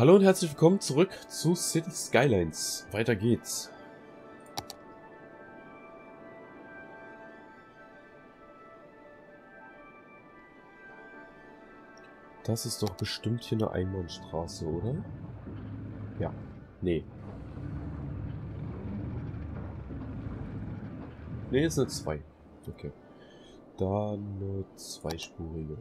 Hallo und herzlich willkommen zurück zu City Skylines. Weiter geht's. Das ist doch bestimmt hier eine Einbahnstraße, oder? Ja. Nee. Nee, ist eine 2. Okay. Dann eine zweispurige.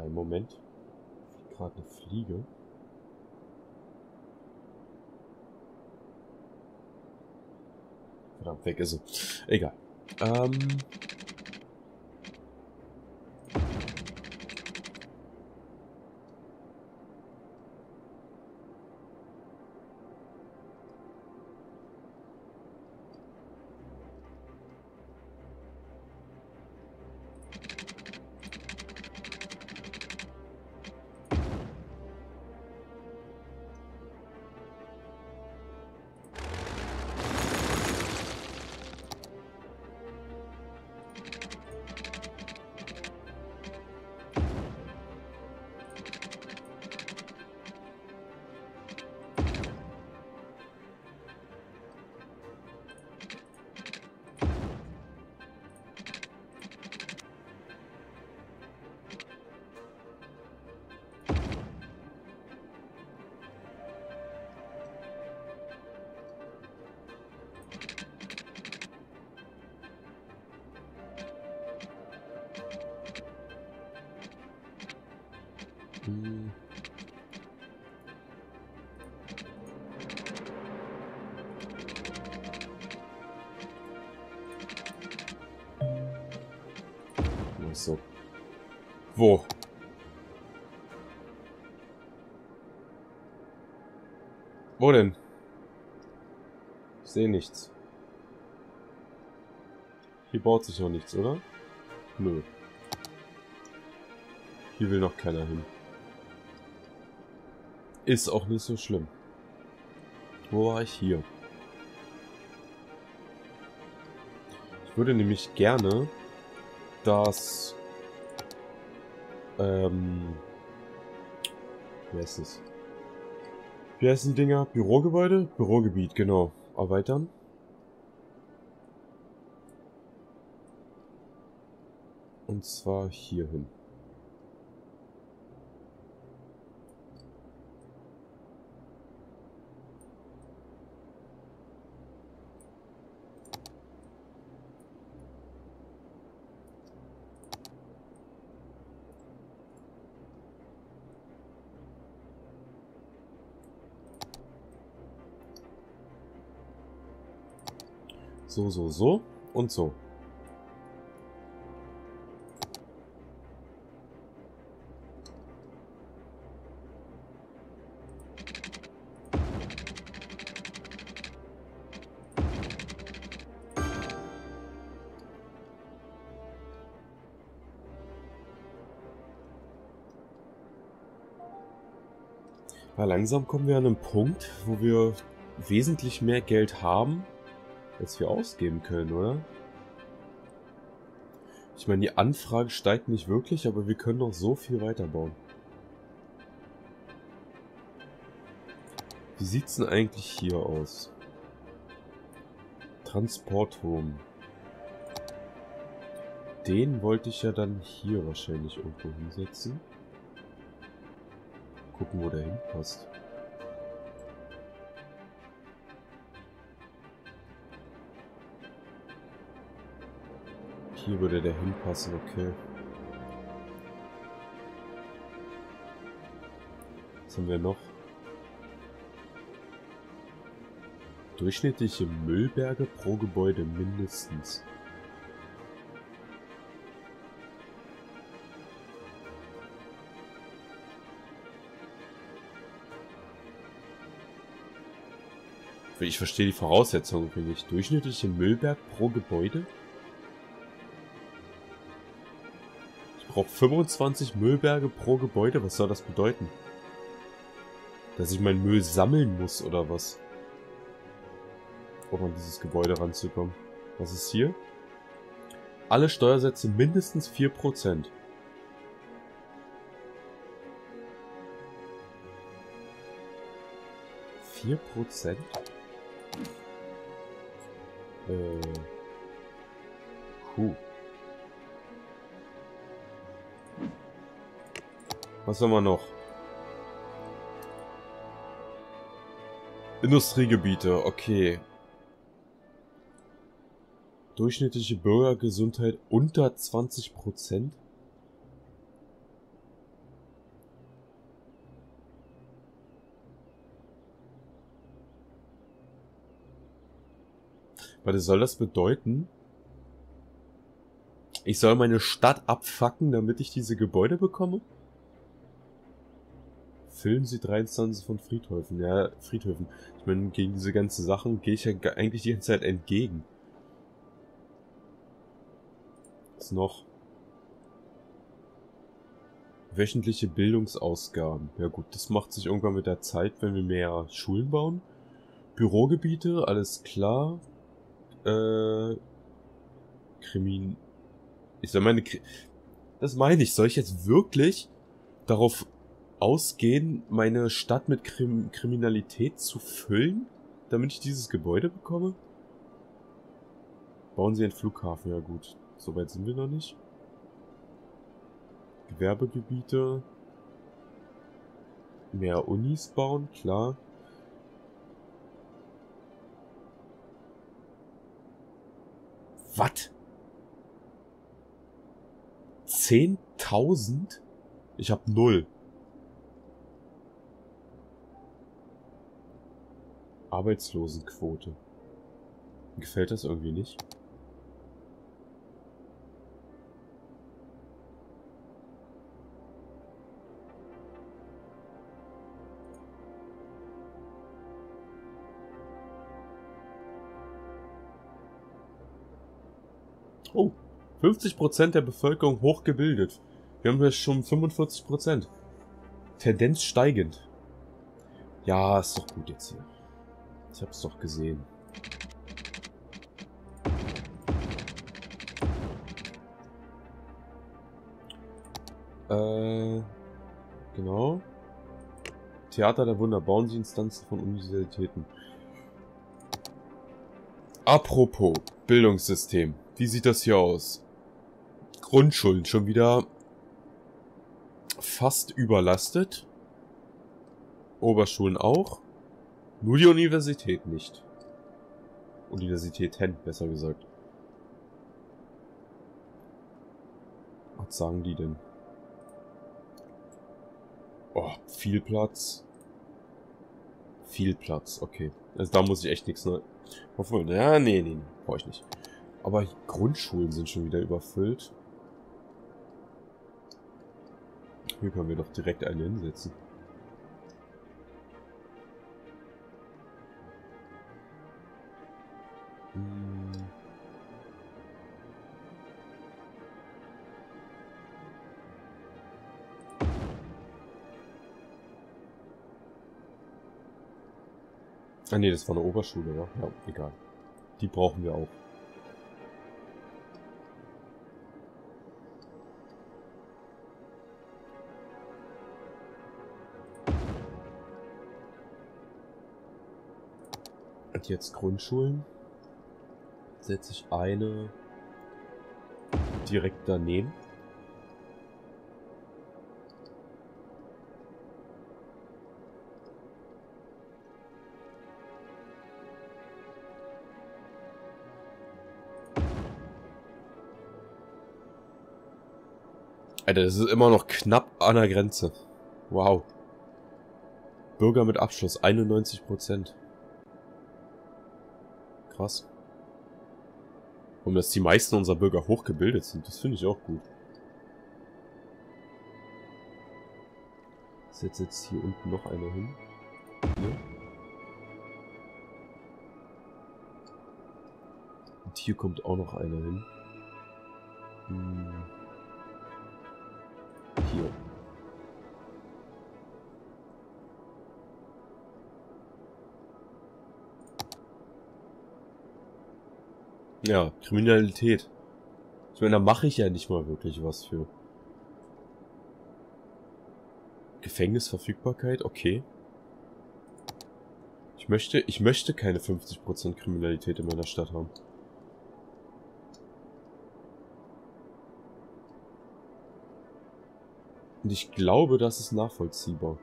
Einen Moment. Gerade eine Fliege. Verdammt, weg ist sie. Egal. Ähm. Wo? Wo denn? Ich sehe nichts. Hier baut sich noch nichts, oder? Nö. Hier will noch keiner hin. Ist auch nicht so schlimm. Wo war ich hier? Ich würde nämlich gerne das ähm wie heißt es? Wie heißen Dinger? Bürogebäude? Bürogebiet, genau. Erweitern. Und zwar hier hin. So, so, so und so. Langsam kommen wir an einen Punkt, wo wir wesentlich mehr Geld haben, als wir ausgeben können, oder? Ich meine, die Anfrage steigt nicht wirklich, aber wir können noch so viel weiterbauen. Wie sieht's denn eigentlich hier aus? Transportturm. Den wollte ich ja dann hier wahrscheinlich irgendwo hinsetzen. Gucken, wo der hinpasst. Hier würde der hinpassen, okay. Was haben wir noch? Durchschnittliche Müllberge pro Gebäude mindestens. Ich verstehe die Voraussetzungen nicht. Durchschnittliche Müllberg pro Gebäude? Brauche 25 Müllberge pro Gebäude. Was soll das bedeuten? Dass ich meinen Müll sammeln muss oder was? Um an dieses Gebäude ranzukommen. Was ist hier? Alle Steuersätze mindestens 4%. Vier Prozent? Äh. Puh. Was haben wir noch? Industriegebiete, okay. Durchschnittliche Bürgergesundheit unter 20%? Warte, soll das bedeuten, ich soll meine Stadt abfacken, damit ich diese Gebäude bekomme? Füllen Sie 23 von Friedhöfen. Ja, Friedhöfen. Ich meine, gegen diese ganzen Sachen gehe ich ja eigentlich die ganze Zeit entgegen. Was noch? Wöchentliche Bildungsausgaben. Ja gut, das macht sich irgendwann mit der Zeit, wenn wir mehr Schulen bauen. Bürogebiete, alles klar. Äh, Krimin... Ich soll meine... Das meine ich. Soll ich jetzt wirklich darauf ausgehen, meine Stadt mit Krim Kriminalität zu füllen, damit ich dieses Gebäude bekomme? Bauen Sie einen Flughafen, ja gut. Soweit sind wir noch nicht. Gewerbegebiete. Mehr Unis bauen, klar. Was? 10.000? Ich hab null. Arbeitslosenquote. Gefällt das irgendwie nicht? Oh, 50% der Bevölkerung hochgebildet. Wir haben jetzt schon 45%. Tendenz steigend. Ja, ist doch gut jetzt hier. Ich hab's doch gesehen. Äh, genau. Theater der Wunder. Bauen Sie Instanzen von Universitäten. Apropos Bildungssystem. Wie sieht das hier aus? Grundschulen schon wieder fast überlastet. Oberschulen auch. Nur die Universität nicht. Universitäten, besser gesagt. Was sagen die denn? Oh, viel Platz. Viel Platz, okay. Also da muss ich echt nichts neu. Obwohl, ja, nee, nee, brauche ich nicht. Aber Grundschulen sind schon wieder überfüllt. Hier können wir doch direkt eine hinsetzen. Ah ne, das war eine Oberschule, oder? Ja, egal. Die brauchen wir auch. Und jetzt Grundschulen. Setze ich eine direkt daneben. Alter, das ist immer noch knapp an der Grenze. Wow. Bürger mit Abschluss, 91% krass. Und dass die meisten unserer Bürger hochgebildet sind, das finde ich auch gut. Setze jetzt hier unten noch eine hin. Hier. Und hier kommt auch noch eine hin. Hm. Ja, Kriminalität. Ich meine, da mache ich ja nicht mal wirklich was für. Gefängnisverfügbarkeit, okay. Ich möchte, ich möchte keine 50% Kriminalität in meiner Stadt haben. Und ich glaube, das ist nachvollziehbar.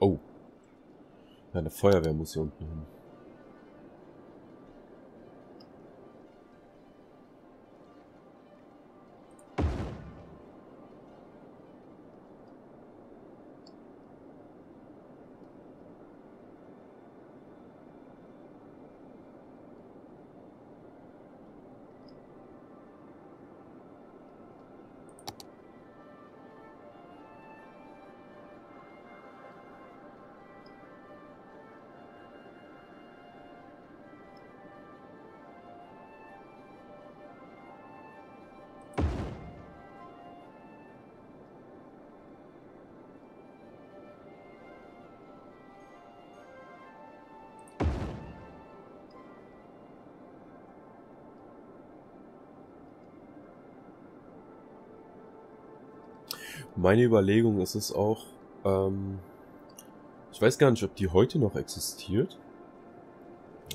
Oh. Eine Feuerwehr muss hier unten hin. Meine Überlegung ist es auch, ähm, ich weiß gar nicht, ob die heute noch existiert,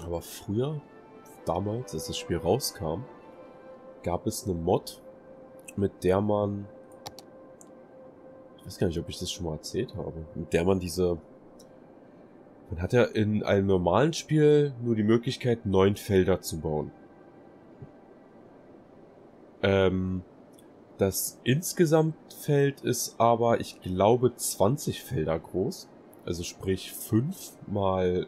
aber früher, damals, als das Spiel rauskam, gab es eine Mod, mit der man, ich weiß gar nicht, ob ich das schon mal erzählt habe, mit der man diese, man hat ja in einem normalen Spiel nur die Möglichkeit, neun Felder zu bauen. Ähm, das Insgesamtfeld ist aber, ich glaube, 20 Felder groß. Also sprich 5 mal...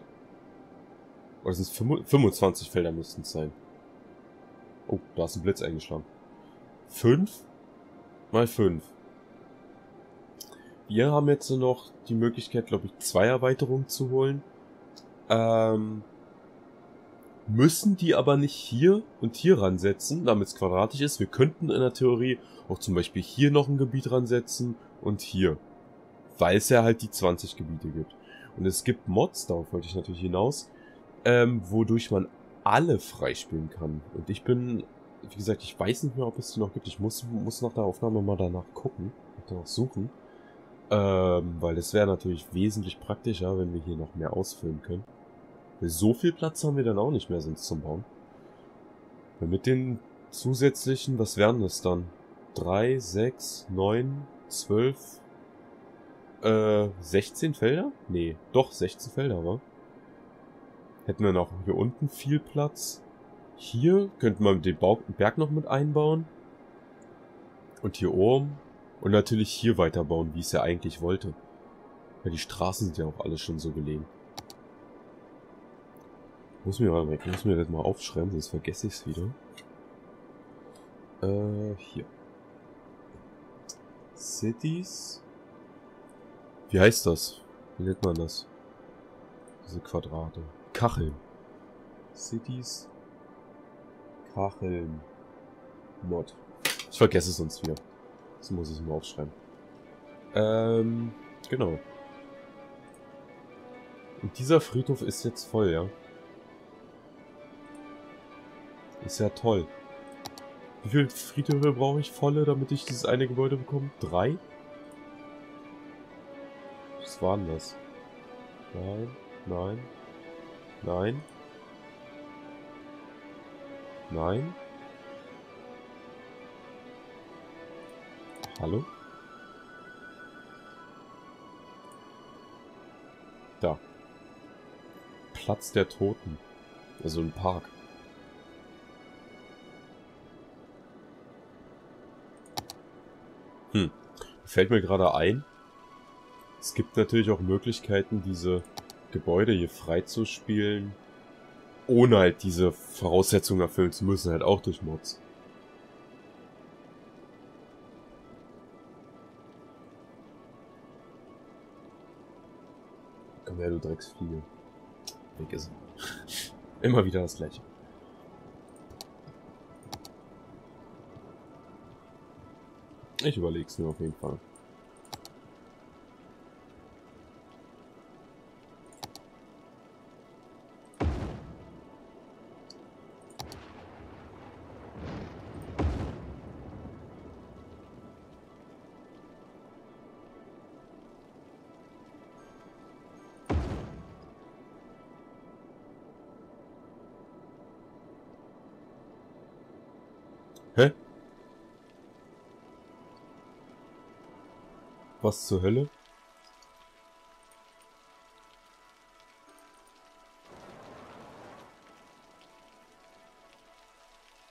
Oder sind es 25 Felder müssten es sein. Oh, da ist ein Blitz eingeschlagen. 5 mal 5. Wir haben jetzt noch die Möglichkeit, glaube ich, zwei Erweiterungen zu holen. Ähm, müssen die aber nicht hier und hier ransetzen, damit es quadratisch ist. Wir könnten in der Theorie auch zum Beispiel hier noch ein Gebiet ransetzen und hier. Weil es ja halt die 20 Gebiete gibt. Und es gibt Mods, darauf wollte ich natürlich hinaus, ähm, wodurch man alle freispielen kann. Und ich bin, wie gesagt, ich weiß nicht mehr, ob es die noch gibt. Ich muss, muss nach der Aufnahme mal danach gucken danach suchen. Ähm, weil das wäre natürlich wesentlich praktischer, wenn wir hier noch mehr ausfüllen können. So viel Platz haben wir dann auch nicht mehr sonst zum Bauen. Weil mit den zusätzlichen, was wären das dann? 3, 6, 9, 12, äh, 16 Felder? Nee, doch 16 Felder, wa? Hätten wir noch hier unten viel Platz. Hier könnten wir den Berg noch mit einbauen. Und hier oben. Und natürlich hier weiterbauen, wie ich es ja eigentlich wollte. Ja, die Straßen sind ja auch alle schon so gelegen. Muss mir mal, muss mir das mal aufschreiben, sonst vergesse ich es wieder. Äh, hier. Cities. Wie heißt das? Wie nennt man das? Diese Quadrate. Kacheln. Cities. Kacheln. Mod. Ich vergesse es sonst wieder. Das muss ich mal aufschreiben. Ähm, genau. Und dieser Friedhof ist jetzt voll, ja? Ist ja toll. Wie viele Friedhöfe brauche ich volle, damit ich dieses eine Gebäude bekomme? Drei? Was war denn das? Nein, nein, nein, nein. Hallo? Da. Platz der Toten. Also ein Park. Hm. Fällt mir gerade ein. Es gibt natürlich auch Möglichkeiten, diese Gebäude hier freizuspielen, ohne halt diese Voraussetzungen erfüllen zu müssen, halt auch durch Mods. Komm her, du Drecksfliege. Weg ist er. Immer wieder das gleiche. Ich überleg's mir auf jeden Fall. Was zur Hölle?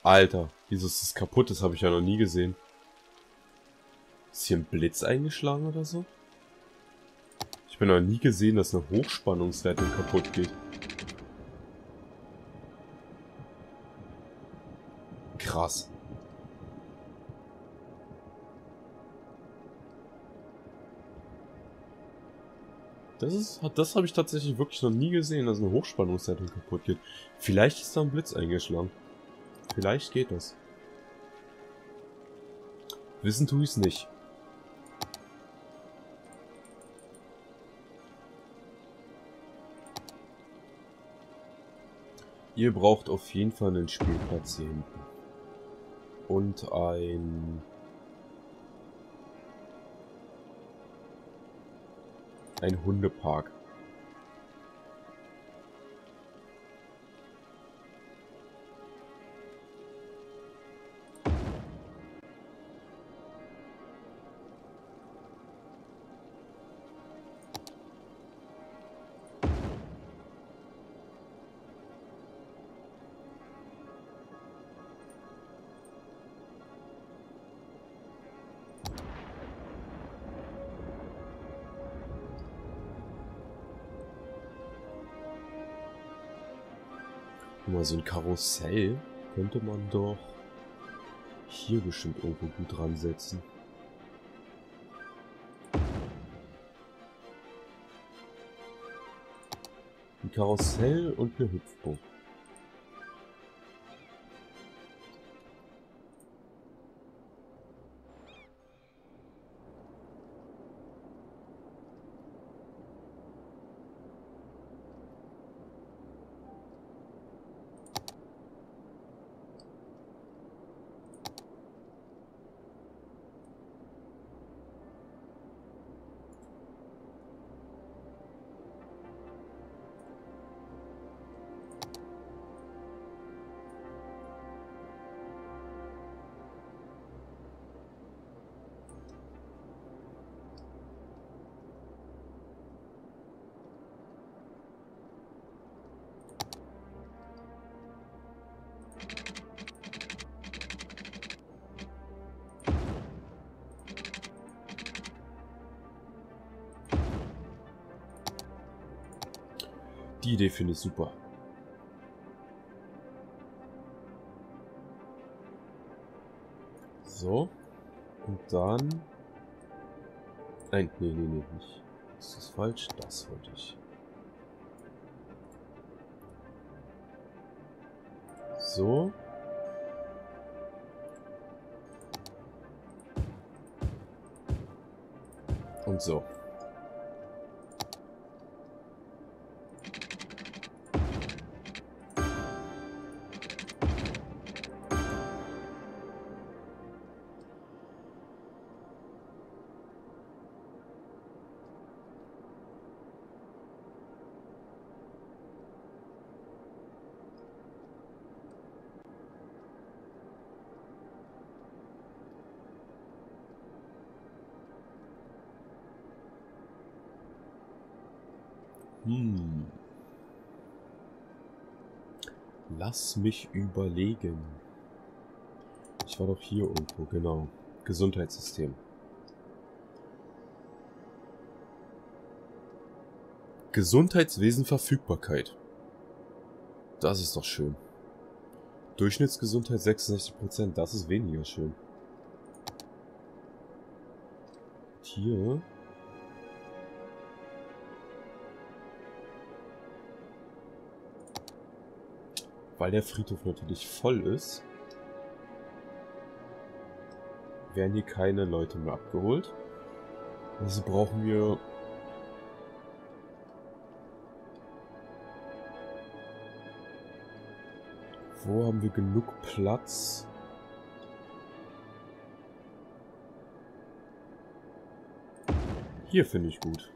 Alter, wieso ist das kaputt? Das habe ich ja noch nie gesehen. Ist hier ein Blitz eingeschlagen oder so? Ich bin noch nie gesehen, dass eine Hochspannungsleitung kaputt geht. Das ist, das habe ich tatsächlich wirklich noch nie gesehen, dass eine Hochspannungsleitung kaputt geht. Vielleicht ist da ein Blitz eingeschlagen. Vielleicht geht das. Wissen tue ich es nicht. Ihr braucht auf jeden Fall einen Spielplatz hier hinten. Und ein ein Hundepark. Guck mal, so ein Karussell könnte man doch hier bestimmt irgendwo gut dran setzen. Ein Karussell und eine Hüpfburg. Die Idee finde ich super. So. Und dann... Nein, nee, nee, nee, nicht. Das falsch. Das wollte ich. So. Und so. Hm. Lass mich überlegen. Ich war doch hier irgendwo, genau. Gesundheitssystem. Gesundheitswesen Verfügbarkeit. Das ist doch schön. Durchschnittsgesundheit 66%, das ist weniger schön. Hier weil der Friedhof natürlich voll ist, werden hier keine Leute mehr abgeholt. Also brauchen wir Wo haben wir genug Platz? Hier finde ich gut.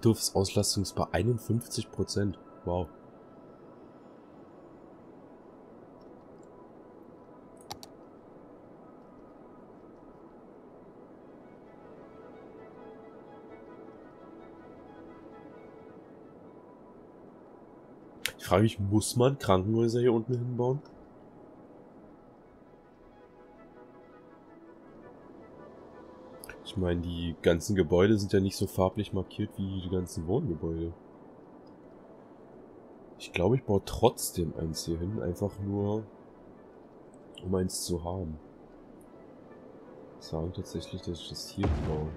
Friedhofsauslastung ist bei 51%. Wow. Ich frage mich, muss man Krankenhäuser hier unten hinbauen? Ich meine, die ganzen Gebäude sind ja nicht so farblich markiert wie die ganzen Wohngebäude. Ich glaube, ich baue trotzdem eins hier hin, einfach nur, um eins zu haben. Sagen tatsächlich, dass ich das hier baue.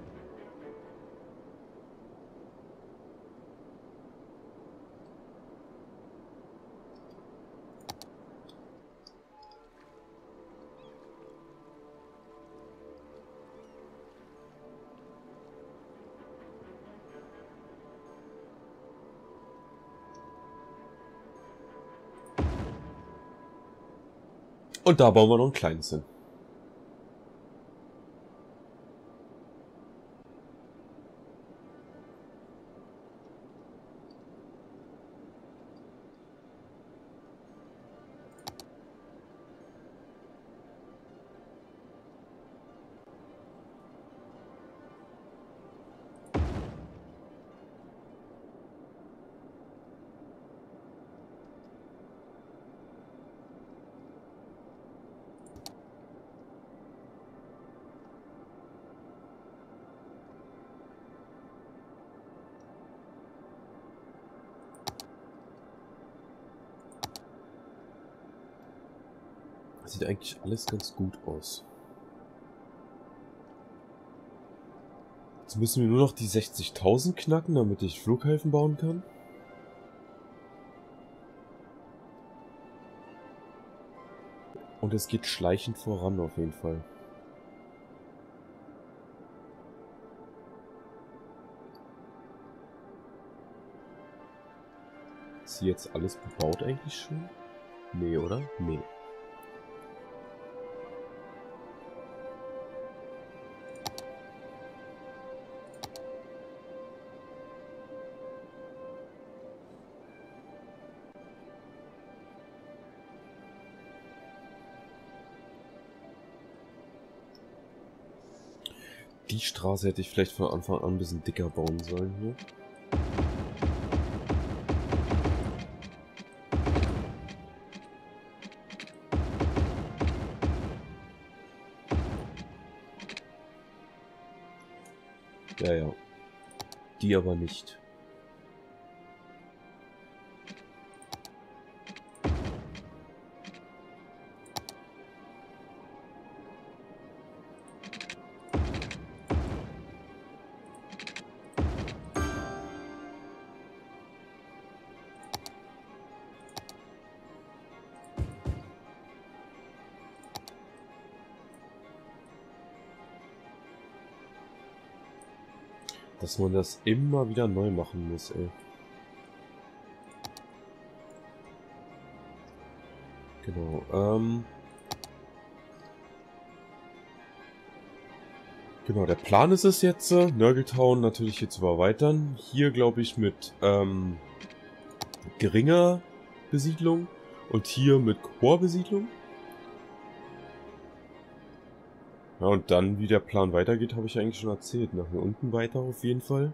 Und da bauen wir noch ein kleines hin. Sieht eigentlich alles ganz gut aus. Jetzt müssen wir nur noch die 60.000 knacken, damit ich Flughäfen bauen kann. Und es geht schleichend voran auf jeden Fall. Ist hier jetzt alles bebaut eigentlich schon? Nee, oder? Nee. Straße hätte ich vielleicht von Anfang an ein bisschen dicker bauen sollen hier. Ja, ja. Die aber nicht. Dass man das immer wieder neu machen muss, ey. Genau, ähm... Genau, der Plan ist es jetzt, äh, Nörgeltown natürlich hier zu erweitern. Hier, glaube ich, mit ähm, geringer Besiedlung und hier mit hoher Besiedlung. Ja, und dann, wie der Plan weitergeht, habe ich eigentlich schon erzählt. Nach hier unten weiter auf jeden Fall.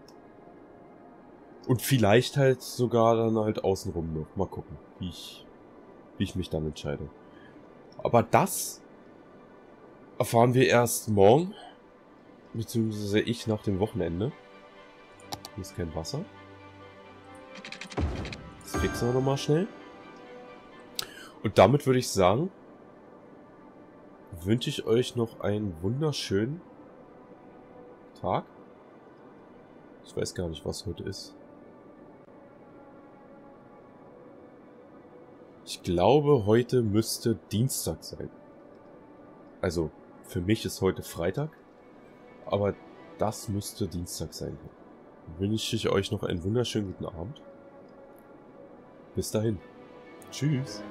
Und vielleicht halt sogar dann halt außenrum noch. Mal gucken, wie ich, wie ich mich dann entscheide. Aber das erfahren wir erst morgen. Beziehungsweise ich nach dem Wochenende. Hier ist kein Wasser. Das fixen wir nochmal schnell. Und damit würde ich sagen, wünsche ich euch noch einen wunderschönen Tag. Ich weiß gar nicht, was heute ist. Ich glaube, heute müsste Dienstag sein. Also, für mich ist heute Freitag, aber das müsste Dienstag sein. Dann wünsche ich euch noch einen wunderschönen guten Abend. Bis dahin. Tschüss.